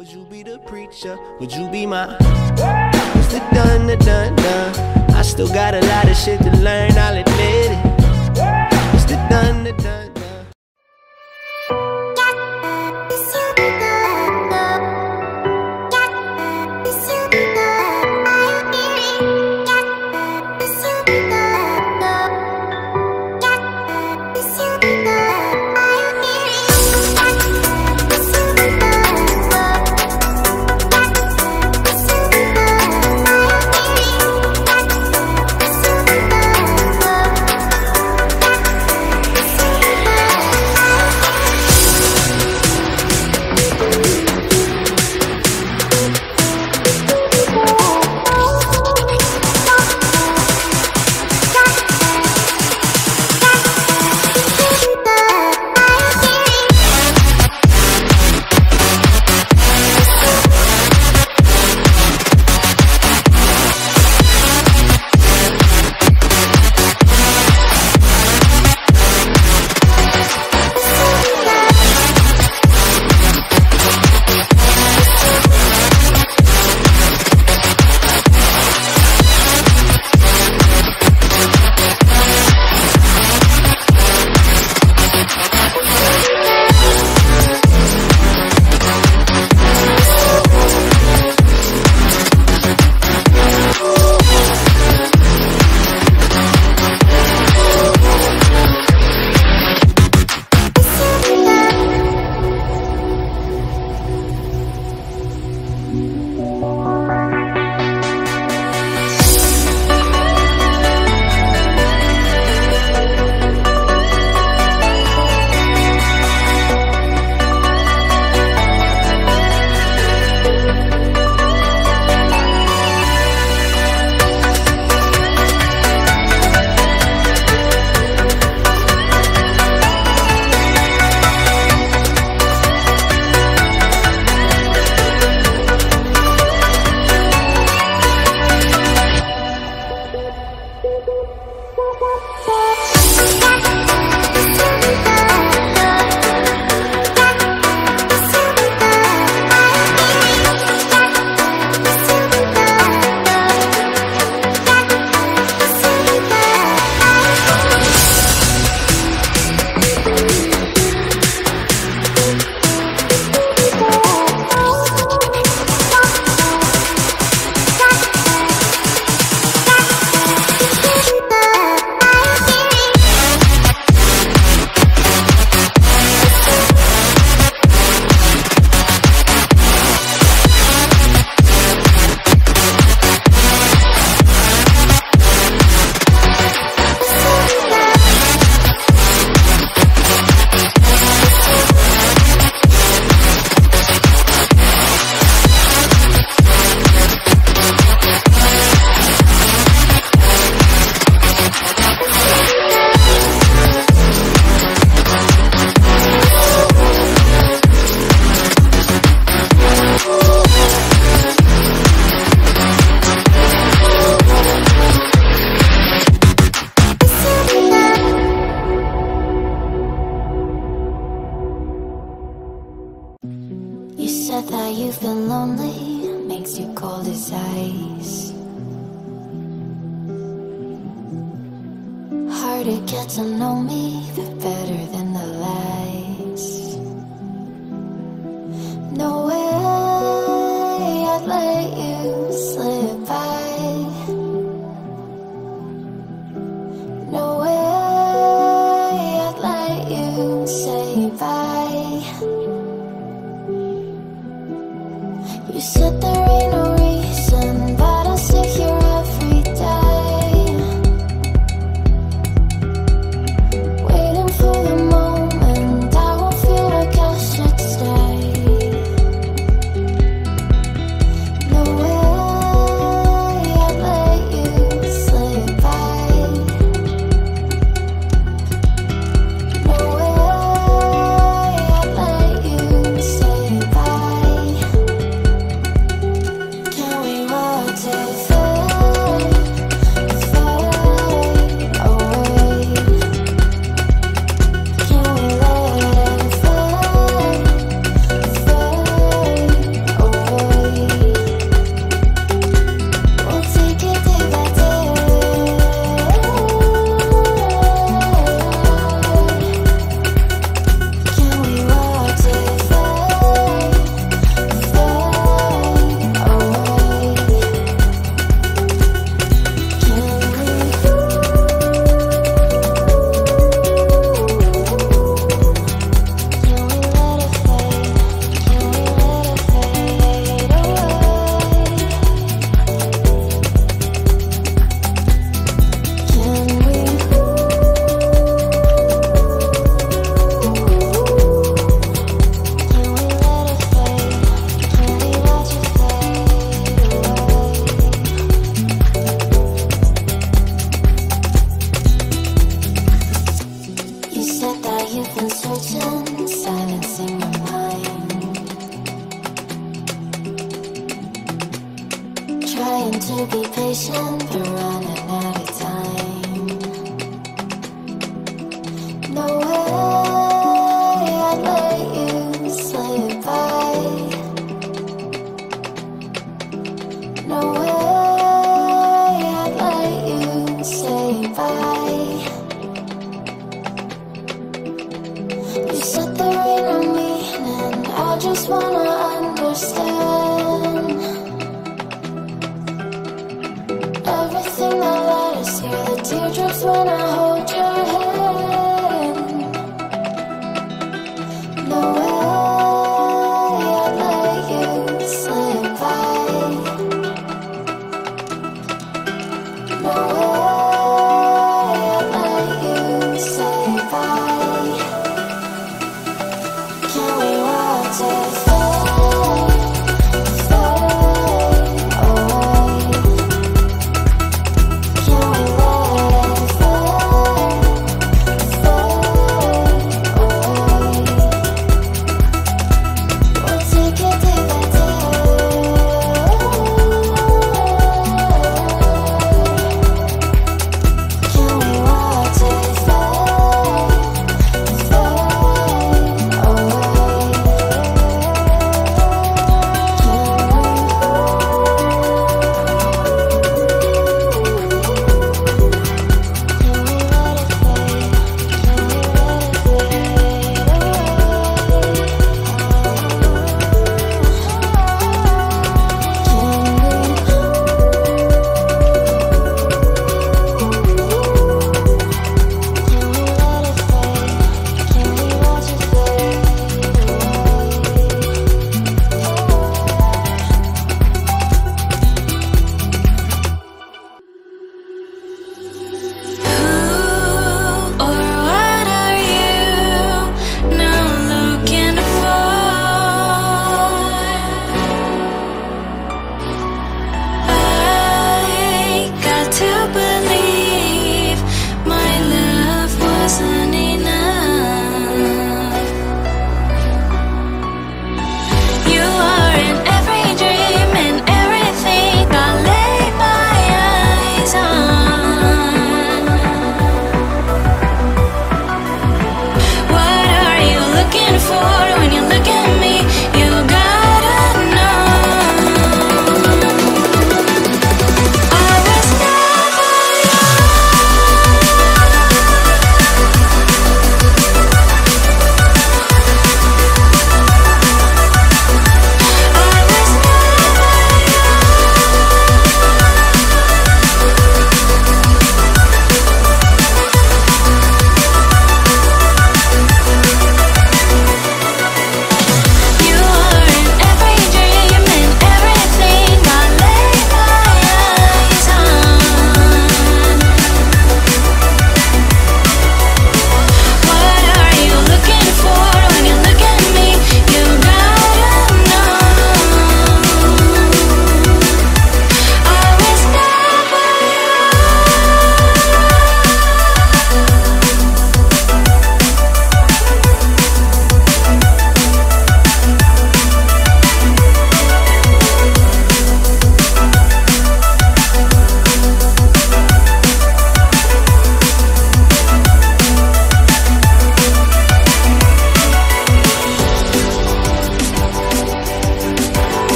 Would you be the preacher? Would you be my? It's the done, the done, done. I still got a lot of shit to learn, I'll admit it. It's the done, said that you've been lonely, makes you cold as ice. Hard to get to know me, the better than Trying to be patient, but running